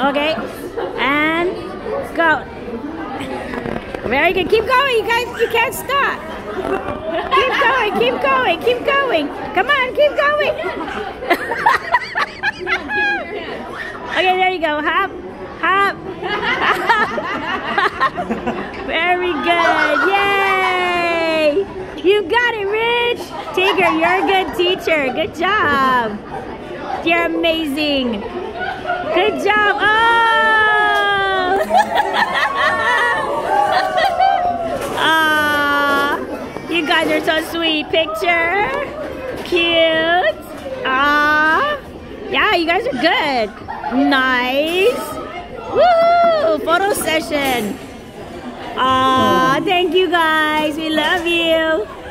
Okay. And go. Very good. Keep going, you guys. You can't stop. Keep going, keep going, keep going. Come on, keep going. okay, there you go. Hop, hop. Very good. Yay! You got it, Ridge. Tigger, you're a good teacher. Good job. You're amazing. Good job. Oh! You guys are so sweet. Picture. Cute. Ah. Yeah, you guys are good. Nice. Woo! Photo session. Ah, thank you guys. We love you.